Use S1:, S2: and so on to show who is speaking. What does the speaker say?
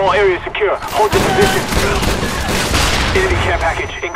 S1: All areas secure. Hold the position. Enemy care package.